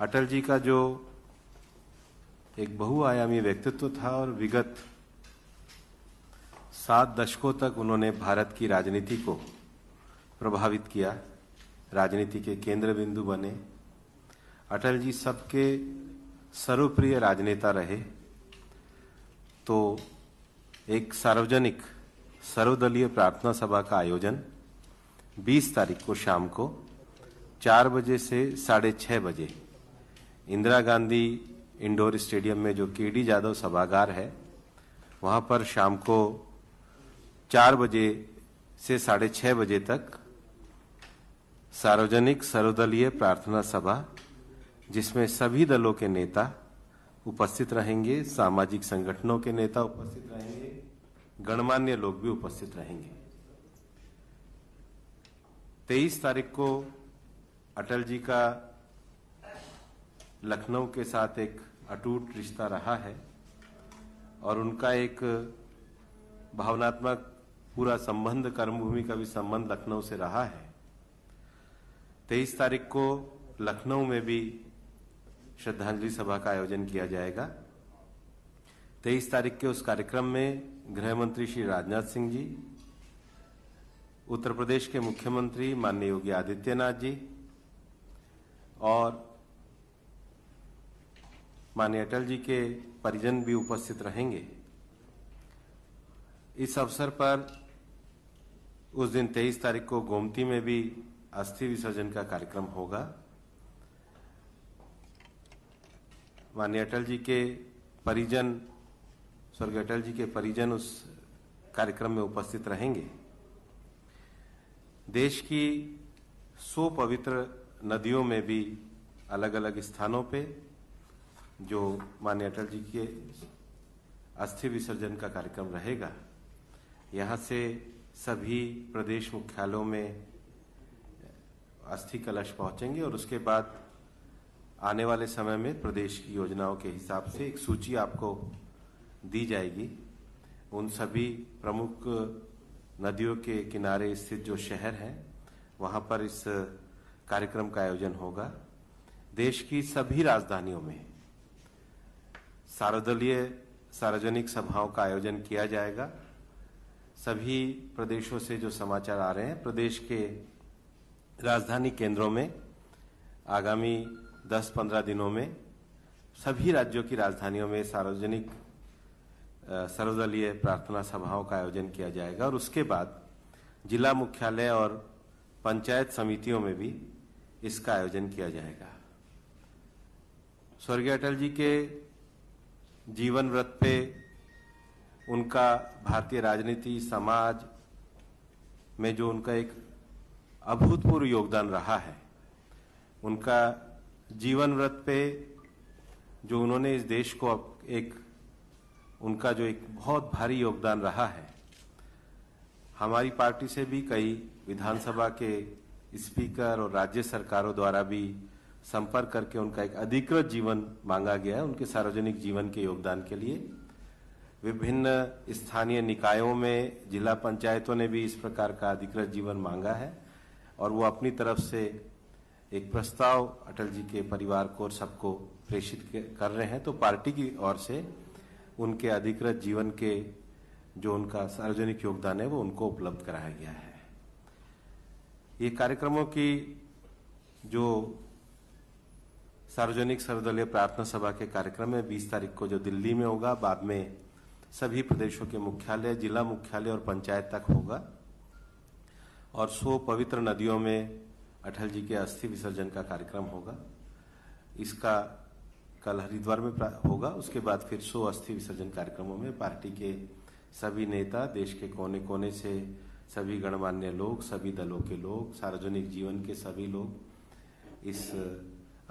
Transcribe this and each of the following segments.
अटल जी का जो एक बहुआयामी व्यक्तित्व था और विगत सात दशकों तक उन्होंने भारत की राजनीति को प्रभावित किया, राजनीति के केंद्र बिंदु बने। अटल जी सबके सर्वप्रिय राजनेता रहे। तो एक सार्वजनिक सर्वदलीय प्रार्थना सभा का आयोजन 20 तारीख को शाम को चार बजे से साढ़े छः बजे इंदिरा गांधी इंडोर स्टेडियम में जो के डी जादव सभागार है, वहाँ पर शाम को चार बजे से साढ़े छह बजे तक सार्वजनिक सर्वदलीय प्रार्थना सभा, जिसमें सभी दलों के नेता उपस्थित रहेंगे, सामाजिक संगठनों के नेता उपस्थित रहेंगे, गणमान्य लोग भी उपस्थित रहेंगे। तेईस तारीख को अटल जी का लखनऊ के साथ एक अटूट रिश्ता रहा है और उनका एक भावनात्मक पूरा संबंध, कर्मभूमि का भी संबंध लखनऊ से रहा है। तेईस तारीख को लखनऊ में भी श्रद्धांजलि सभा का आयोजन किया जाएगा। तेईस तारीख के उस कार्यक्रम में गृह मंत्री श्री राजनाथ सिंह जी, उत्तर प्रदेश के मुख्यमंत्री माननीय योगी आदित्यनाथ जी और माननीय अटल जी के परिजन भी उपस्थित रहेंगे। इस अवसर पर उस दिन 23 तारीख को गोमती में भी अस्थि विसर्जन का कार्यक्रम होगा। माननीय अटल जी के परिजन, स्वर्गीय अटल जी के परिजन उस कार्यक्रम में उपस्थित रहेंगे। देश की सौ पवित्र नदियों में भी अलग अलग स्थानों पे जो माननीय अटल जी के अस्थि विसर्जन का कार्यक्रम रहेगा, यहाँ से सभी प्रदेश मुख्यालयों में अस्थि कलश पहुँचेंगे और उसके बाद आने वाले समय में प्रदेश की योजनाओं के हिसाब से एक सूची आपको दी जाएगी। उन सभी प्रमुख नदियों के किनारे स्थित जो शहर हैं, वहाँ पर इस कार्यक्रम का आयोजन होगा। देश की सभी राजधानियों में सार्वदलीय सार्वजनिक सभाओं का आयोजन किया जाएगा। सभी प्रदेशों से जो समाचार आ रहे हैं, प्रदेश के राजधानी केंद्रों में, आगामी 10-15 दिनों में, सभी राज्यों की राजधानियों में सार्वजनिक सर्वदलीय प्रार्थना सभाओं का आयोजन किया जाएगा। और उसके बाद जिला मुख्यालय और पंचायत समितियों में भी इसका आयोजन किया जाएगा। स्वर्गीय अटल जी के जीवन व्रत पे उनका भारतीय राजनीति, समाज में जो उनका एक अभूतपूर्व योगदान रहा है, उनका जीवन व्रत पे जो उन्होंने इस देश को एक, उनका जो एक बहुत भारी योगदान रहा है, हमारी पार्टी से भी कई विधानसभा के स्पीकर और राज्य सरकारों द्वारा भी संपर्क करके उनका एक अधिकृत जीवन मांगा गया है, उनके सार्वजनिक जीवन के योगदान के लिए। विभिन्न स्थानीय निकायों में जिला पंचायतों ने भी इस प्रकार का अधिकृत जीवन मांगा है और वो अपनी तरफ़ से एक प्रस्ताव अटल जी के परिवार को और सबको प्रेषित कर रहे हैं। तो पार्टी की ओर से उनके अधिकृत जीवन के जो उनका सार्वजनिक योगदान है, वो उनको उपलब्ध कराया गया है। ये कार्यक्रमों की जो सार्वजनिक सर्वदलीय प्रार्थना सभा के कार्यक्रम में 20 तारीख को जो दिल्ली में होगा, बाद में सभी प्रदेशों के मुख्यालय, जिला मुख्यालय और पंचायत तक होगा। और सो पवित्र नदियों में अटल जी के अस्थि विसर्जन का कार्यक्रम होगा। इसका कल हरिद्वार में होगा। उसके बाद फिर सो अस्थि विसर्जन कार्यक्रमों में पार्टी के सभी नेता, देश के कोने कोने से सभी गणमान्य लोग, सभी दलों के लोग, सार्वजनिक जीवन के सभी लोग इस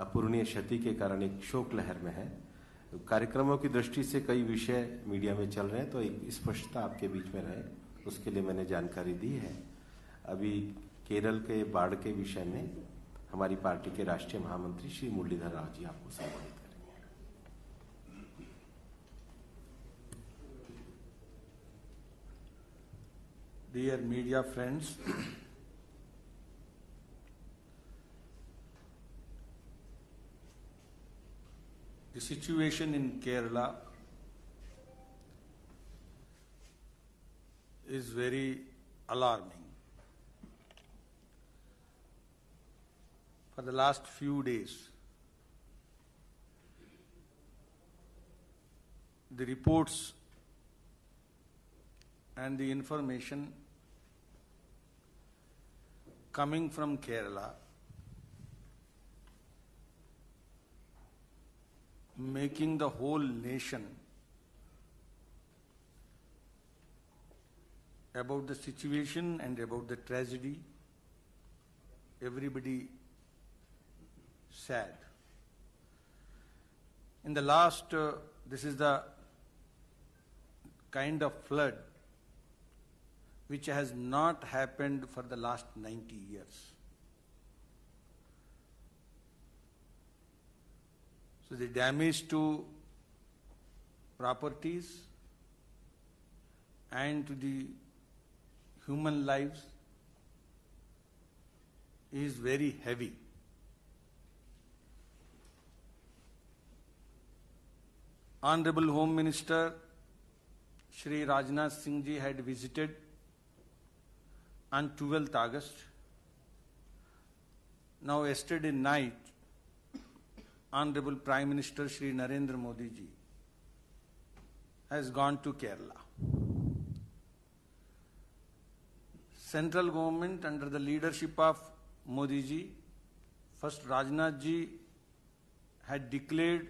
अपूर्णीय क्षति के कारण एक शोक लहर में है। कार्यक्रमों की दृष्टि से कई विषय मीडिया में चल रहे हैं तो एक स्पष्टता आपके बीच में रहे उसके लिए मैंने जानकारी दी है। अभी केरल के बाढ़ के विषय में हमारी पार्टी के राष्ट्रीय महामंत्री श्री मुरलीधर राव जी आपको संबोधित करेंगे। Dear media friends, The situation in Kerala is very alarming. For the last few days, the reports and the information coming from Kerala making the whole nation about the situation and about the tragedy everybody sad in the last uh, this is the kind of flood which has not happened for the last 90 years. So the damage to properties and to the human lives is very heavy. Honorable Home Minister Shri Rajnath Singh ji had visited on 12th August. Now, yesterday night, Honorable Prime Minister Shri Narendra Modi ji has gone to Kerala. Central government under the leadership of Modi ji, first Rajnath ji had declared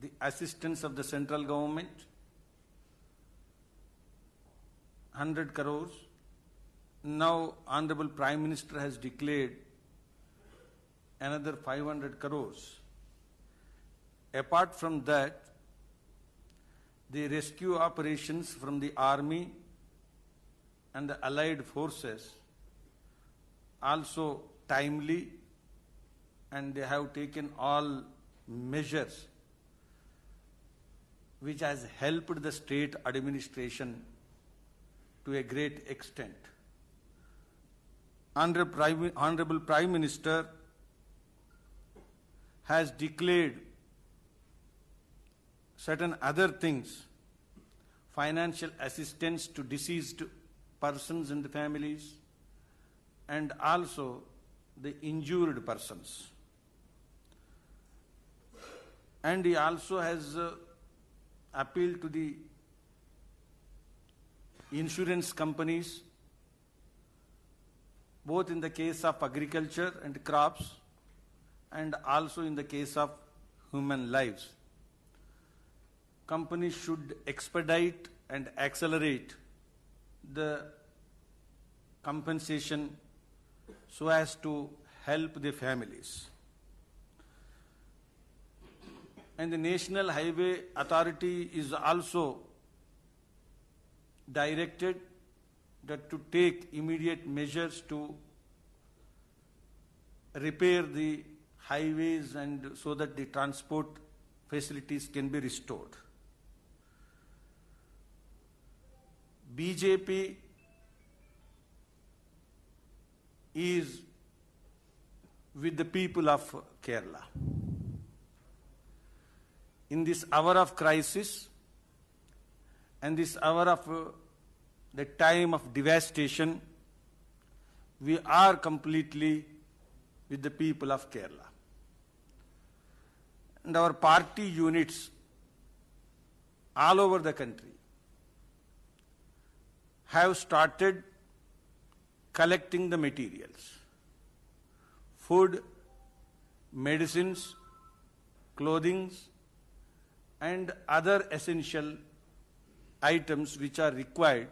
the assistance of the central government 100 crores now, Honorable Prime Minister has declared another 500 crores. Apart from that, the rescue operations from the army and the allied forces also timely and they have taken all measures which has helped the state administration to a great extent. Honorable Prime Minister has declared certain other things, financial assistance to deceased persons in the families, and also the injured persons. And he also has uh, appealed to the insurance companies both in the case of agriculture and crops and also in the case of human lives. Companies should expedite and accelerate the compensation so as to help the families. And the National Highway Authority is also directed that to take immediate measures to repair the highways and so that the transport facilities can be restored. BJP is with the people of Kerala. In this hour of crisis and this hour of uh, the time of devastation, we are completely with the people of Kerala. And our party units all over the country have started collecting the materials. Food, medicines, clothing, and other essential items which are required.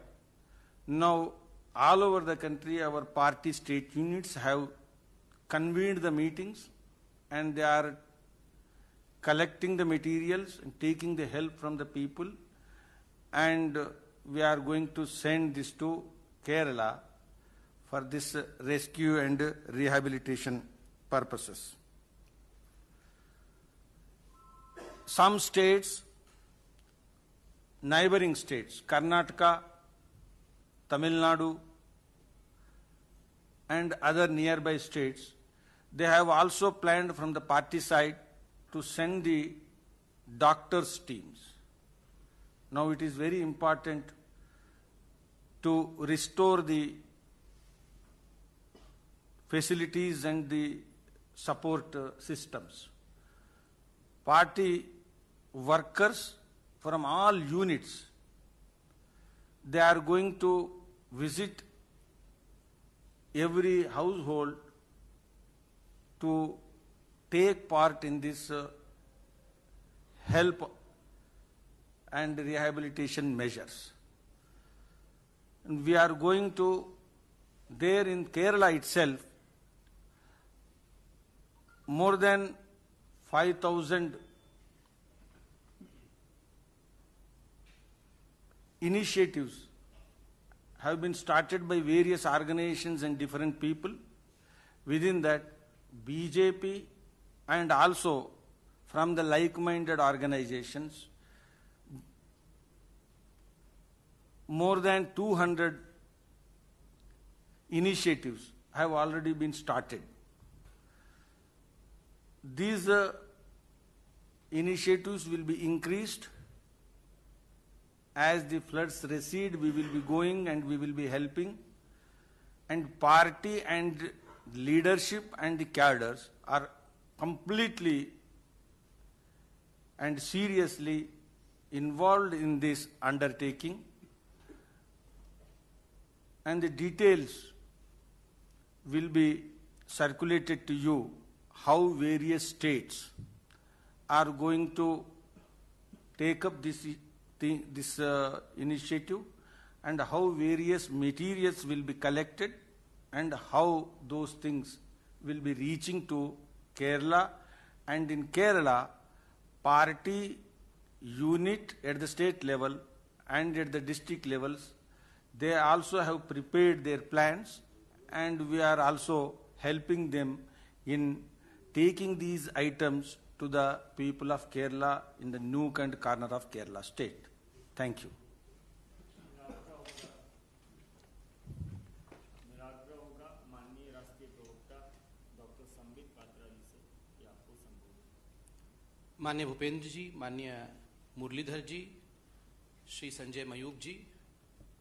Now, all over the country, our party state units have convened the meetings and they are collecting the materials and taking the help from the people. And we are going to send this to Kerala for this rescue and rehabilitation purposes. Some states, neighboring states, Karnataka, Tamil Nadu, and other nearby states, they have also planned from the party side to send the doctors' teams. Now it is very important to restore the facilities and the support uh, systems. Party workers from all units, they are going to visit every household to take part in this uh, help and rehabilitation measures. And we are going to, there in Kerala itself, more than 5,000 initiatives have been started by various organizations and different people. Within that, BJP and also from the like-minded organizations, more than 200 initiatives have already been started. These uh, initiatives will be increased as the floods recede, we will be going and we will be helping. And party and leadership and the cadres are completely and seriously involved in this undertaking. And the details will be circulated to you how various states are going to take up this this uh, initiative and how various materials will be collected and how those things will be reaching to Kerala. And in Kerala party unit at the state level and at the district levels they also have prepared their plans and we are also helping them in taking these items to the people of Kerala in the nook and corner of Kerala state. Thank you. मेरा आग्रह होगा माननीय राष्ट्रीय प्रवक्ता doctor Sambit Patra जी से कि आपको संबोधित माननीय भूपेंद्र जी माननीय मुरलीधर जी श्री संजय मयूख जी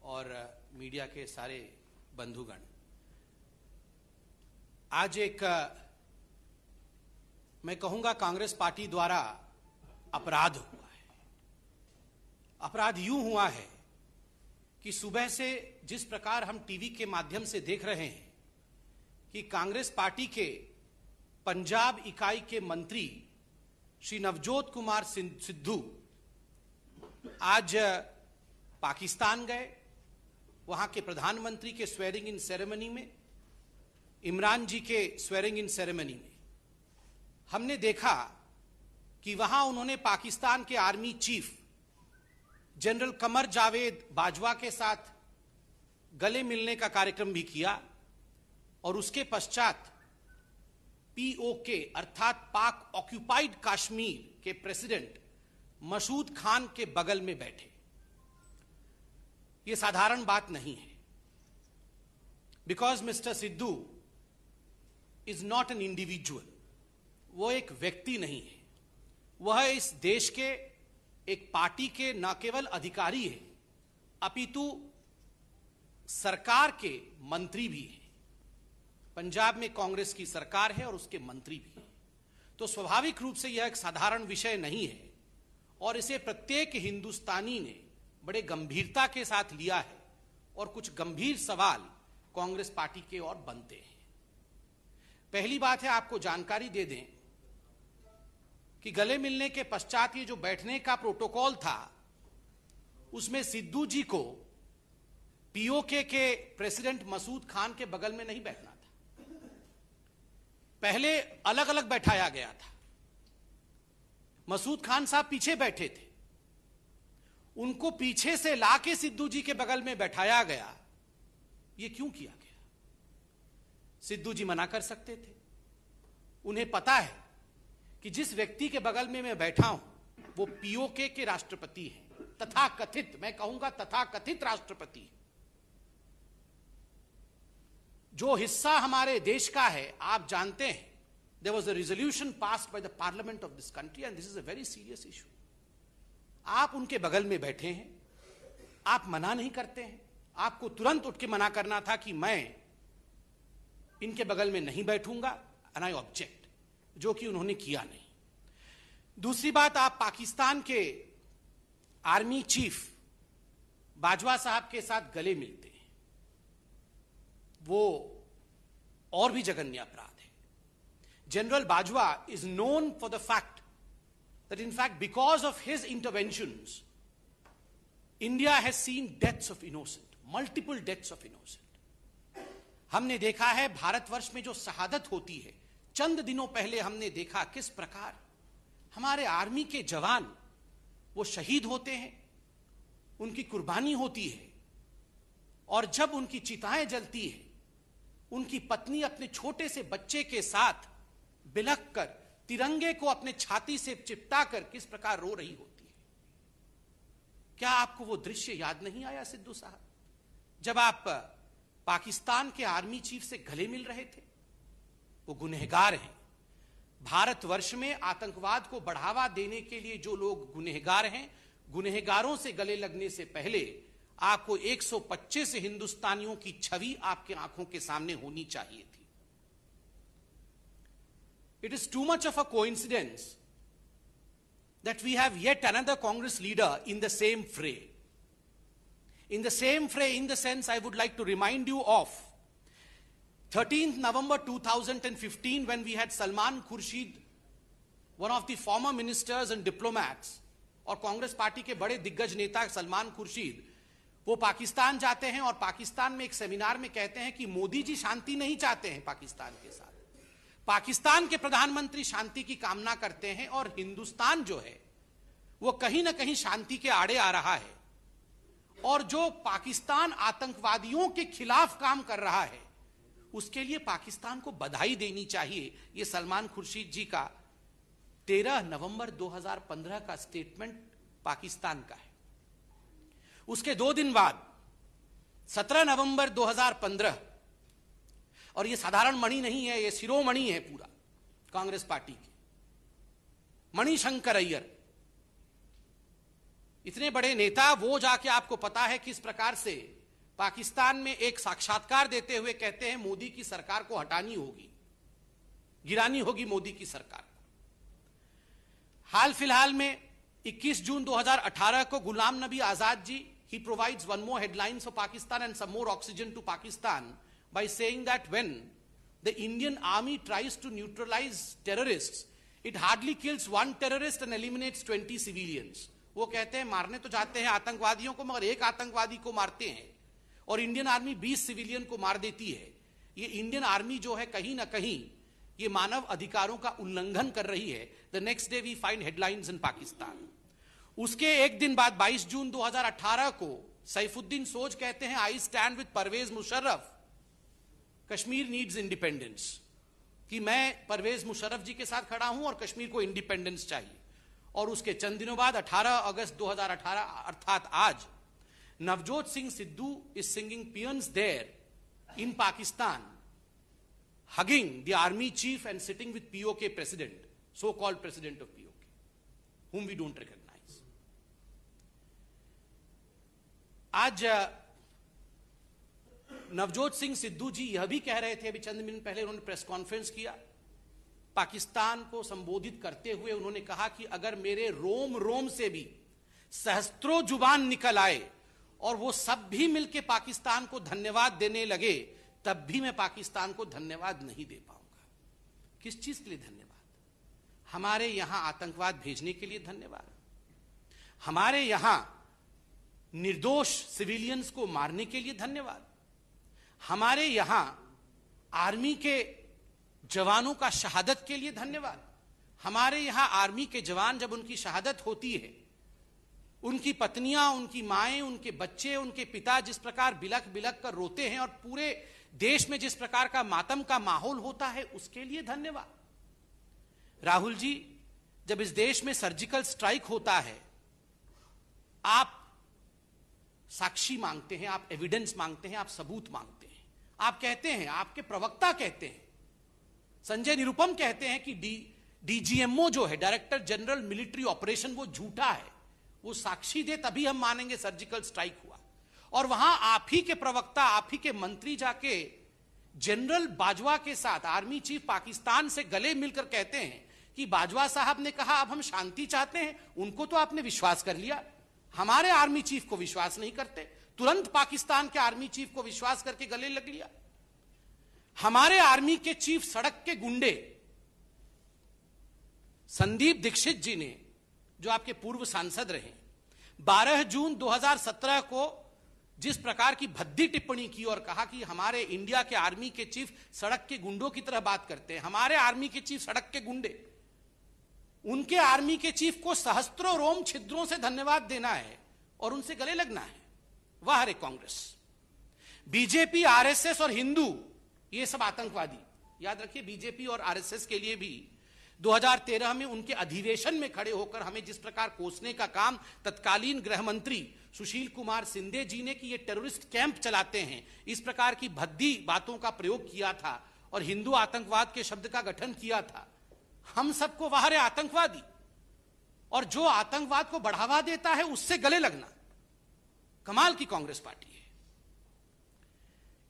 और मीडिया के सारे बंधुगण। आज एक, मैं कहूँगा कांग्रेस पार्टी द्वारा अपराध हुआ है। अपराध यूँ हुआ है कि सुबह से जिस प्रकार हम टीवी के माध्यम से देख रहे हैं कि कांग्रेस पार्टी के पंजाब इकाई के मंत्री श्री नवजोत कुमार सिद्धू आज पाकिस्तान गए वहाँ के प्रधानमंत्री के स्वेरिंग इन सेरेमनी में, इमरान जी के स्वेरिंग इन सेरेमनी में। हमने देखा कि वहाँ उन्होंने पाकिस्तान के army chief, general Qamar Javed Bajwa के साथ गले मिलने का कार्यक्रम भी किया और उसके पश्चात पीओके अर्थात पाक ऑक्यूपाइड कश्मीर के प्रेसिडेंट मसूद खान के बगल में बैठे। यह साधारण बात नहीं है। Because mister Sidhu is not an individual वो एक व्यक्ति नहीं है। वह इस देश के एक पार्टी के न केवल अधिकारी है, अपितु सरकार के मंत्री भी हैं। पंजाब में कांग्रेस की सरकार है और उसके मंत्री भी तो स्वाभाविक रूप से यह एक साधारण विषय नहीं है और इसे प्रत्येक हिंदुस्तानी ने बड़े गंभीरता के साथ लिया है और कुछ गंभीर सवाल कांग्रेस पार्टी के और बनते हैं। पहली बात है, आपको जानकारी दे दें कि गले मिलने के पश्चात ये जो बैठने का प्रोटोकॉल था, उसमें सिद्धू जी को पीओके के प्रेसिडेंट मसूद खान के बगल में नहीं बैठना था। पहले अलग अलग बैठाया गया था। मसूद खान साहब पीछे बैठे थे। उनको पीछे से लाके सिद्धू जी के बगल में बैठाया गया। ये क्यों किया गया? सिद्धू जी मना कर सकते थे। उन्हें पता है कि जिस व्यक्ति के बगल में मैं बैठा हूँ, वो पीओके के राष्ट्रपति हैं। तथा कथित मैं कहूँगा तथा कथित राष्ट्रपति जो हिस्सा हमारे देश का है, आप जानते हैं there was a resolution passed by the parliament of this country and this is a very serious issue आप उनके बगल में बैठे हैं, आप मना नहीं करते हैं। आपको तुरंत उठ के मना करना था कि मैं इनके बगल में नहीं बैठूँगा एंड आई ऑब्जेक्ट जो कि उन्होंने किया नहीं। दूसरी बात, आप पाकिस्तान के आर्मी चीफ बाजवा साहब के साथ गले मिलते हैं। वो और भी जघन्य अपराध है। General Bajwa is known for the fact that in fact, because of his interventions, india has seen deaths of innocent, multiple deaths of innocent. हमने देखा है भारतवर्ष में जो शहादत होती है, चंद दिनों पहले हमने देखा किस प्रकार हमारे आर्मी के जवान वो शहीद होते हैं, उनकी कुर्बानी होती है, और जब उनकी चिताएँ जलती है, उनकी पत्नी अपने छोटे से बच्चे के साथ बिलख कर तिरंगे को अपने छाती से चिपटा कर किस प्रकार रो रही होती है? क्या आपको वो दृश्य याद नहीं आया सिद्धू साहब? जब आप पाकिस्तान के आर्मी चीफ से गले मिल रहे थे, वो गुनहगार हैं। भारतवर्ष में आतंकवाद को बढ़ावा देने के लिए जो लोग गुनहगार हैं, गुनहगारों से गले लगने से पहले आपको 125 हिंदुस्तानियों की छवि आपके आँखों के सामने होनी चाहिए थी। It is too much of a coincidence that we have yet another Congress leader in the same fray. In the same fray, in the sense, I would like to remind you of 13th November 2015, when we had Salman Khurshid, one of the former ministers and diplomats, और Congress party के बड़े दिग्गज नेता सलमान खुर्शीद वो पाकिस्तान जाते हैं और पाकिस्तान में एक सेमिनार में कहते हैं कि मोदी जी शांति नहीं चाहते हैं पाकिस्तान के साथ पाकिस्तान के प्रधानमंत्री शांति की कामना करते हैं और हिंदुस्तान जो है, वो कहीं ना कहीं शांति के आड़े आ रहा है। और जो पाकिस्तान आतंकवादियों के खिलाफ काम कर रहा है, उसके लिए पाकिस्तान को बधाई देनी चाहिए। ये सलमान खुर्शीद जी का 13 नवंबर 2015 का स्टेटमेंट पाकिस्तान का है। उसके दो दिन बाद 17 नवंबर 2015 और ये साधारण मणि नहीं है, ये शिरोमणि है पूरा, कांग्रेस पार्टी की। मणिशंकर अय्यर। इतने बड़े नेता, वो जाके आपको पता है किस प्रकार से पाकिस्तान में एक साक्षात्कार देते हुए कहते हैं, मोदी की सरकार को हटानी होगी, गिरानी होगी मोदी की सरकार को। हाल फ़िलहाल में 21 जून 2018 को गुलाम नबी आज़ाद जी ही provides one more headlines of Pakistan and some more oxygen to Pakistan by saying that when the Indian army tries to neutralize terrorists, it hardly kills one terrorist and eliminates 20 civilians. वो कहते हैं मारने तो जाते हैं आतंकवादियों को मगर एक आतंकवादी को मारते हैं और इंडियन आर्मी 20 सिविलियन को मार देती है। ये इंडियन आर्मी जो है कहीं ना कहीं ये मानव अधिकारों का उल्लंघन कर रही है। The next day we find headlines in Pakistan उसके एक दिन बाद 22 जून 2018 को सैफुद्दीन सोज कहते हैं I stand with Pervez Musharraf Kashmir needs independence कि मैं परवेज मुशर्रफ जी के साथ खड़ा हूँ और कश्मीर को इंडिपेंडेंस चाहिए और उसके चंद दिनों बाद 18 अगस्त 2018 अर्थात आज Navjot Singh Sidhu is singing paeans there in Pakistan hugging the army chief and sitting with POK president so called president of POK whom we don't recognise आज नवजोत सिंह सिद्धू जी यह भी कह रहे थे अभी चंद मिनट पहले उन्होंने प्रेस कॉन्फ्रेंस किया। पाकिस्तान को संबोधित करते हुए उन्होंने कहा कि अगर मेरे रोम रोम से भी सहस्त्रों ज़ुबान निकल आए और वो सब भी मिलकर पाकिस्तान को धन्यवाद देने लगे, तब भी मैं पाकिस्तान को धन्यवाद नहीं दे पाऊँगा। किस चीज़ के लिए धन्यवाद? हमारे यहाँ आतंकवाद भेजने के लिए धन्यवाद। हमारे यहाँ निर्दोष सिविलियंस को मारने के लिए धन्यवाद। हमारे यहाँ आर्मी के जवानों का शहादत के लिए धन्यवाद। हमारे यहाँ आर्मी के जवान जब उनकी शहादत होती है, उनकी पत्नियाँ, उनकी माएँ, उनके बच्चे, उनके पिता जिस प्रकार बिलक बिलक कर रोते हैं और पूरे देश में जिस प्रकार का मातम का माहौल होता है, उसके लिए धन्यवाद। राहुल जी, जब इस देश में सर्जिकल स्ट्राइक होता है, आप साक्षी मांगते हैं, आप एविडेंस मांगते हैं, आप सबूत मांगते हैं। आप कहते हैं, आपके प्रवक्ता कहते हैं, संजय निरुपम कहते हैं कि डी, डीजीएमओ जो है, डायरेक्टर जनरल मिलिट्री ऑपरेशन, वो झूठा है। वो साक्षी दे, तभी हम मानेंगे सर्जिकल स्ट्राइक हुआ। और वहाँ आप ही के प्रवक्ता, आप ही के मंत्री जाके, जनरल बाजवा के साथ, आर्मी चीफ पाकिस्तान से गले मिलकर कहते हैं कि बाजवा साहब ने कहा, अब हम शांति चाहते हैं। उनको तो आपने विश्वास कर लिया। हमारे आर्मी चीफ को विश्वास नहीं करते। तुरंत पाकिस्तान के आर्मी चीफ को विश्वास करके गले लग लिया। हमारे आर्मी के चीफ सड़क के गुंडे, संदीप दीक्षित जी ने, जो आपके पूर्व सांसद रहे 12 जून 2017 को जिस प्रकार की भद्दी टिप्पणी की और कहा कि हमारे इंडिया के आर्मी के चीफ सड़क के गुंडों की तरह बात करते हैं, हमारे आर्मी के चीफ सड़क के गुंडे, उनके आर्मी के चीफ को सहस्त्रों रोम छिद्रों से धन्यवाद देना है और उनसे गले लगना है। वह रे कांग्रेस। बीजेपी, आरएसएस और हिंदू, ये सब आतंकवादी। याद रखिए, बीजेपी और आरएसएस के लिए भी 2013 में उनके अधिवेशन में खड़े होकर हमें जिस प्रकार कोसने का काम तत्कालीन गृह मंत्री सुशील कुमार सिंधे जी ने कि ये टेररिस्ट कैंप चलाते हैं, इस प्रकार की भद्दी बातों का प्रयोग किया था और हिंदू आतंकवाद के शब्द का गठन किया था। हम सबको बाहर है आतंकवादी। और जो आतंकवाद को बढ़ावा देता है, उससे गले लगना। कमाल की कांग्रेस पार्टी है।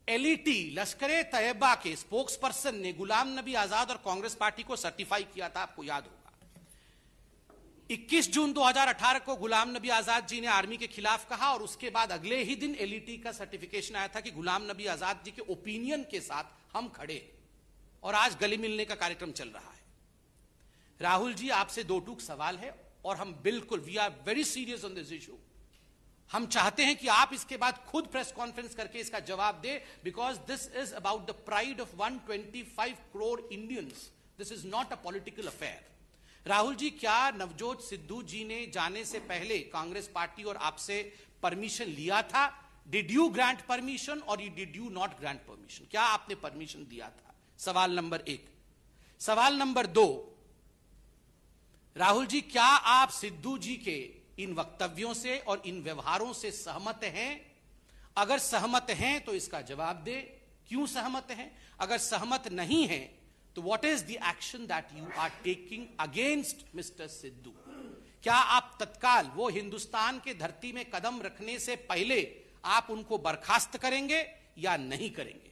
एलईटी लश्कर तैयबा के स्पोक्स पर्सन ने गुलाम नबी आज़ाद और कांग्रेस पार्टी को सर्टिफाई किया था, आपको याद होगा। 21 जून 2018 को गुलाम नबी आज़ाद जी ने आर्मी के खिलाफ कहा और उसके बाद अगले ही दिन एलईटी का सर्टिफिकेशन आया था कि गुलाम नबी आज़ाद जी के ओपिनियन के साथ हम खड़े और आज गले मिलने का कार्यक्रम चल रहा है। राहुल जी, आपसे दो टूक सवाल है और हम बिल्कुल we are very serious on this issue हम चाहते हैं कि आप इसके बाद खुद प्रेस कॉन्फ्रेंस करके इसका जवाब दे because this is about the pride of 125 crore Indians this is not a political affair Rahul ji, क्या नवजोत सिद्धू जी ने जाने से पहले कांग्रेस पार्टी और आपसे परमिशन लिया था? डिड यू ग्रांट परमिशन और you did you not grant permission क्या आपने परमिशन दिया था? सवाल नंबर एक। सवाल नंबर दो। राहुल जी, क्या आप सिद्धू जी के इन वक्तव्यों से और इन व्यवहारों से सहमत हैं। अगर सहमत हैं तो इसका जवाब दे। क्यों सहमत हैं? अगर सहमत नहीं है तो what is the action that you are taking against mister Sidhu क्या आप तत्काल वो हिंदुस्तान के धरती में कदम रखने से पहले आप उनको बर्खास्त करेंगे या नहीं करेंगे?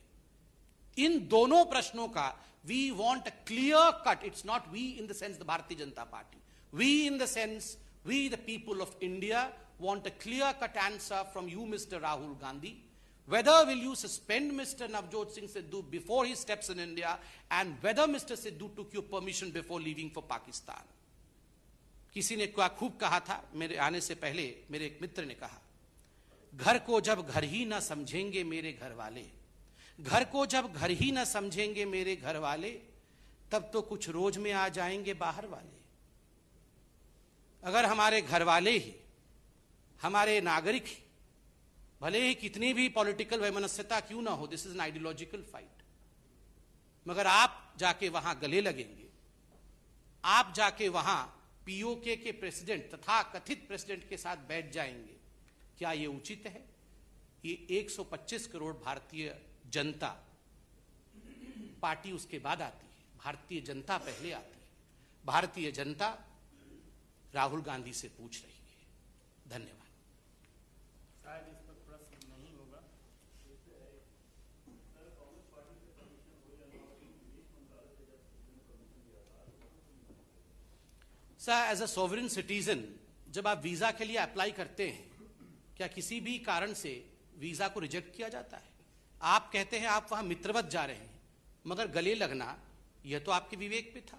इन दोनों प्रश्नों का we want clear cut it's not we in the sense the Bharatiya Janata Party we in the sense We, the people of India, want a clear-cut answer from you, Mr. Rahul Gandhi. Whether will you suspend Mr. Navjot Singh Sidhu before he steps in India and whether Mr. Sidhu took your permission before leaving for Pakistan. किसी ने क्या खूब कहा था मेरे आने से पहले मेरे एक मित्र ने कहा घर को जब घर ही ना समझेंगे मेरे घर वाले घर को जब घर ही ना समझेंगे मेरे घर वाले तब तो कुछ रोज में आ जाएँगे बाहर वाले अगर हमारे घर वाले ही, हमारे नागरिक ही, भले ही कितनी भी पॉलिटिकल वैमनस्यता क्यों ना हो this is an ideological fight मगर आप जाके वहाँ गले लगेंगे। आप जाके वहाँ पीओके के प्रेसिडेंट तथा कथित प्रेसिडेंट के साथ बैठ जाएँगे। क्या ये उचित है? ये 125 करोड़ भारतीय जनता, पार्टी उसके बाद आती है। भारतीय जनता पहले आती है। भारतीय जनता राहुल गांधी से पूछ रही है। धन्यवाद। शायद इस पर प्रश्न नहीं होगा। Sir as a sovereign citizen जब आप वीज़ा के लिए अप्लाई करते हैं क्या किसी भी कारण से वीज़ा को रिजेक्ट किया जाता है? आप कहते हैं आप वहाँ मित्रवत जा रहे हैं मगर गले लगना यह तो आपके विवेक पे था।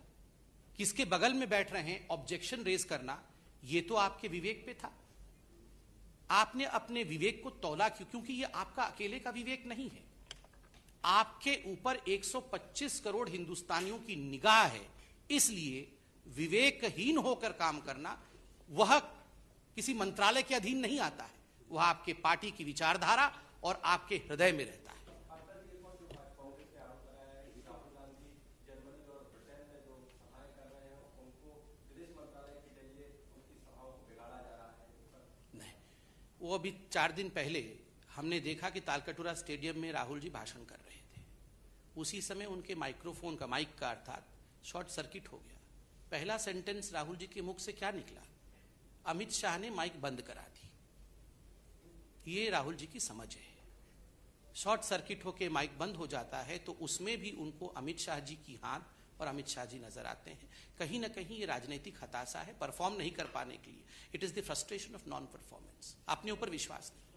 किसके बगल में बैठ रहे हैं ऑब्जेक्शन रेज करना यह तो आपके विवेक पे था। आपने अपने विवेक को तोला क्यों? क्योंकि यह आपका अकेले का विवेक नहीं है। आपके ऊपर 125 करोड़ हिंदुस्तानियों की निगाह है, इसलिए विवेकहीन होकर काम करना, वह किसी मंत्रालय के अधीन नहीं आता है। वह आपके पार्टी की विचारधारा और आपके हृदय में रहता है। वो अभी चार दिन पहले हमने देखा कि तालकटोरा स्टेडियम में राहुल जी भाषण कर रहे थे। उसी समय उनके माइक्रोफोन का, माइक का अर्थात शॉर्ट सर्किट हो गया। पहला सेंटेंस राहुल जी के मुख से क्या निकला? अमित शाह ने माइक बंद करा दी। ये राहुल जी की समझ है। शॉर्ट सर्किट होके माइक बंद हो जाता है तो उसमें भी उनको अमित शाह जी की हाथ और अमित शाह जी नज़र आते हैं। कहीं ना कहीं ये राजनीतिक हताशा है परफॉर्म नहीं कर पाने के लिए। It is the frustration of non performance अपने ऊपर विश्वास नहीं।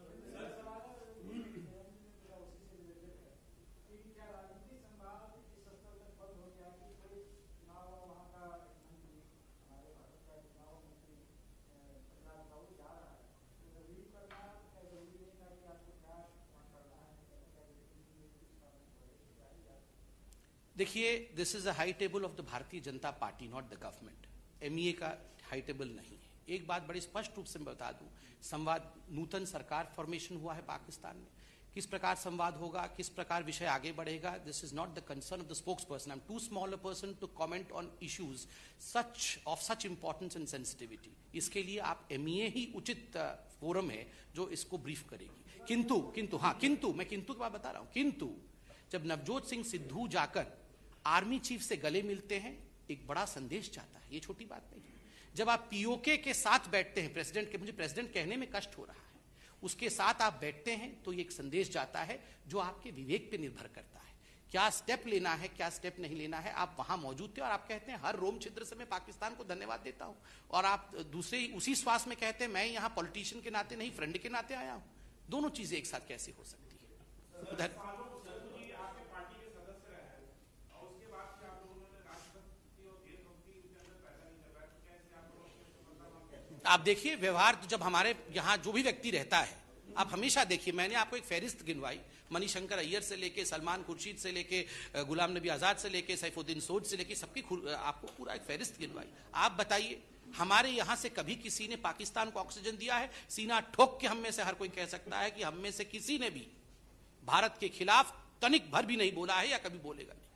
देखिए this is the high table of the Bharatiya Janata Party not the government MEA का हाई टेबल नहीं है। एक बात बड़ी स्पष्ट रूप से मैं बता दूँ, संवाद, नूतन सरकार फॉर्मेशन हुआ है पाकिस्तान में। किस प्रकार संवाद होगा, किस प्रकार विषय आगे बढ़ेगा this is not the concern of the spokesperson I am too small a person to comment on issues such of such importance and sensitivity इसके लिए आप एमईए ही उचित फोरम है जो इसको ब्रीफ करेगी। किंतु किंतु हाँ किंतु, मैं किंतु की बात बता रहा हूँ, किंतु, जब नवजोत सिंह सिद्धू जाकर आर्मी चीफ से गले मिलते हैं, एक बड़ा संदेश जाता है, ये छोटी बात नहीं है। जब आप पीओके के साथ बैठते हैं, प्रेसिडेंट के, मुझे प्रेसिडेंट कहने में कष्ट हो रहा है, उसके साथ आप बैठते हैं तो ये एक संदेश जाता है जो आपके विवेक पे निर्भर करता है। क्या स्टेप लेना है, क्या स्टेप नहीं लेना है, आप वहाँ मौजूद थे और आप कहते हैं, हर रोम छिद्र से मैं पाकिस्तान को धन्यवाद देता हूँ। और आप दूसरे उसी श्वास में कहते हैं, मैं यहाँ पॉलिटिशियन के नाते नहीं, फ्रेंड के नाते आया हूँ। दोनों चीज़ें एक साथ कैसे हो सकती है? आप देखिए, व्यवहार तो जब हमारे यहाँ जो भी व्यक्ति रहता है, आप हमेशा देखिए, मैंने आपको एक फहरिस्त गिनवाई, मनीशंकर अय्यर से लेके, सलमान खुर्शीद से लेके गुलाम नबी आज़ाद से लेके, सैफुद्दीन सोज से लेके, सबकी आपको पूरा एक फहरिस्त गिनवाई। आप बताइए, हमारे यहाँ से कभी किसी ने पाकिस्तान को ऑक्सीजन दिया है? सीना ठोक के हम में से हर कोई कह सकता है कि हम में से किसी ने भी भारत के खिलाफ तनिक भर भी नहीं बोला है या कभी बोलेगा नहीं।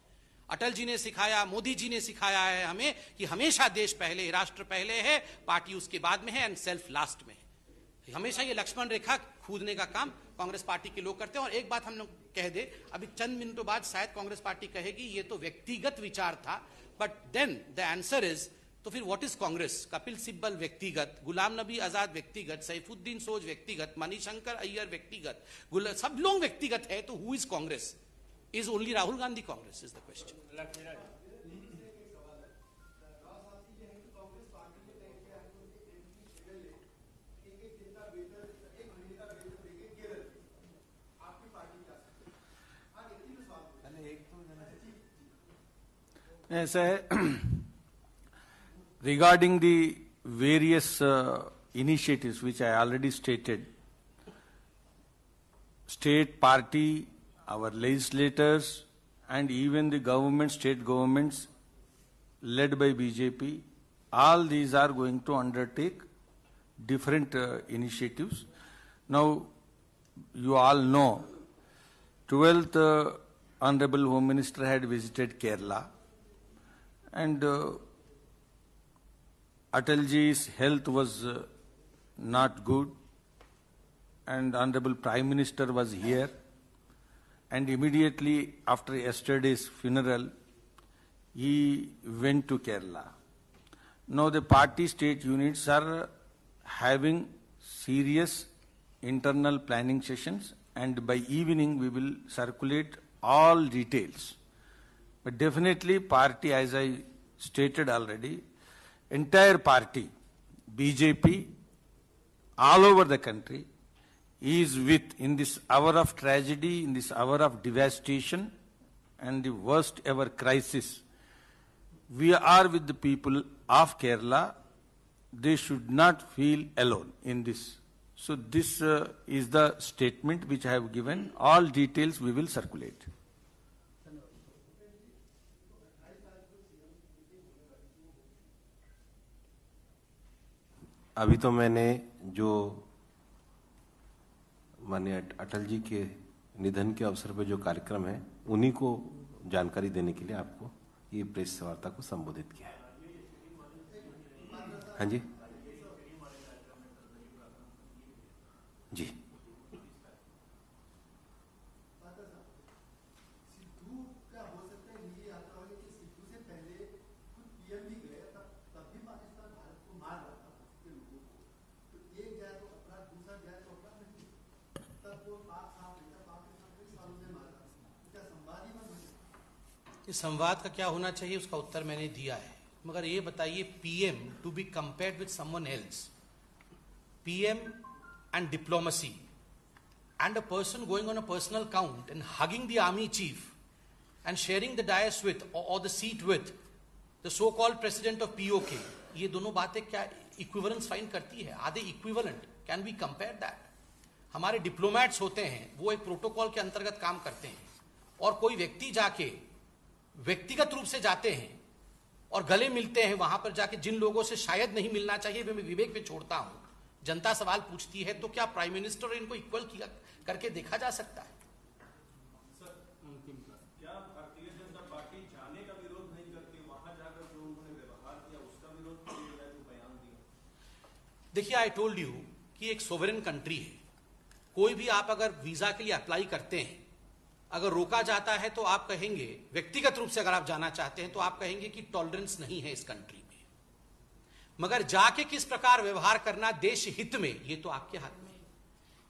अटल जी ने सिखाया, मोदी जी ने सिखाया है हमें कि हमेशा देश पहले, राष्ट्र पहले है, पार्टी उसके बाद में है एंड सेल्फ लास्ट में है। हमेशा ये लक्ष्मण रेखा खूदने का काम कांग्रेस पार्टी के लोग करते हैं। और एक बात हम लोग कह दे, अभी चंद मिनटों बाद शायद कांग्रेस पार्टी कहेगी, ये तो व्यक्तिगत विचार था but then the answer is तो फिर व्हाट इज़ कांग्रेस? कपिल सिब्बल व्यक्तिगत, गुलाम नबी आज़ाद व्यक्तिगत, सैफुद्दीन सोज व्यक्तिगत मनीशंकर अय्यर व्यक्तिगत सब लोग व्यक्तिगत है तो who is Congress? Is only Rahul Gandhi Congress is the question. Yes, uh, regarding the various uh, initiatives which I already stated, state party our legislators and even the government, state governments led by BJP, all these are going to undertake different uh, initiatives. Now, you all know, 12th uh, Honorable Home Minister had visited Kerala and uh, Atalji's health was uh, not good and Honorable Prime Minister was here and immediately after yesterday's funeral, he went to Kerala. Now the party state units are having serious internal planning sessions and by evening we will circulate all details. But definitely party, as I stated already, entire party, BJP, all over the country, is with in this hour of tragedy, in this hour of devastation and the worst ever crisis. We are with the people of Kerala. They should not feel alone in this. So this uh, is the statement which I have given. All details we will circulate. अभी तो मैंने जो माननीय अटल जी के निधन के अवसर पर जो कार्यक्रम है, उन्हीं को जानकारी देने के लिए आपको ये प्रेस वार्ता को संबोधित किया है। हाँ जी। जी। इस संवाद का क्या होना चाहिए उसका उत्तर मैंने दिया है। मगर ये बताइए PM to be compared with someone else PM and diplomacy and a person going on a personal count and hugging the army chief and sharing the dais with or, or the seat with the so-called president of POK ये दोनों बातें क्या equivalence fine करती है? आधे equivalent can be compare that हमारे diplomats होते हैं वो एक प्रोटोकॉल के अंतर्गत काम करते हैं। और कोई व्यक्ति जाके व्यक्तिगत रूप से जाते हैं और गले मिलते हैं वहाँ पर जाके जिन लोगों से शायद नहीं मिलना चाहिए वे मैं विवेक पे छोड़ता हूँ। जनता सवाल पूछती है तो क्या प्राइम मिनिस्टर इनको इक्वल किया करके देखा जा सकता है? दिया। देखिए आई टोल्ड यू कि एक सोवरेन कंट्री है। कोई भी आप अगर वीज़ा के लिए अप्लाई करते हैं अगर रोका जाता है तो आप कहेंगे, व्यक्तिगत रूप से अगर आप जाना चाहते हैं तो आप कहेंगे कि टॉलरेंस नहीं है इस कंट्री में। मगर जाके किस प्रकार व्यवहार करना देश हित में, ये तो आपके हाथ में है।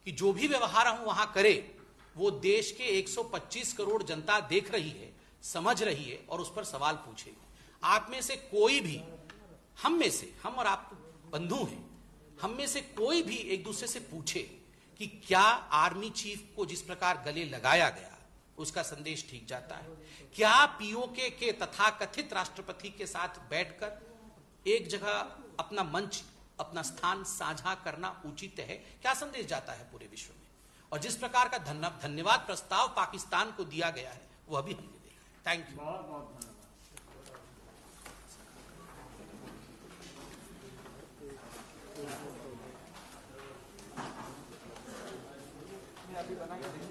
कि जो भी व्यवहार हम वहाँ करें, वो देश के 125 करोड़ जनता देख रही है, समझ रही है और उस पर सवाल पूछेगी। आप में से कोई भी, हम में से, हम और आप बंधु हैं, हम में से कोई भी एक दूसरे से पूछे कि क्या आर्मी चीफ को जिस प्रकार गले लगाया गया उसका संदेश ठीक जाता है। क्या पीओके के तथाकथित राष्ट्रपति के साथ बैठकर एक जगह अपना मंच अपना स्थान साझा करना उचित है? क्या संदेश जाता है पूरे विश्व में? और जिस प्रकार का धन्यवाद प्रस्ताव पाकिस्तान को दिया गया है वह भी हमने देखा थैंक यू बहुत बहुत धन्यवाद। अभी बना के देखिए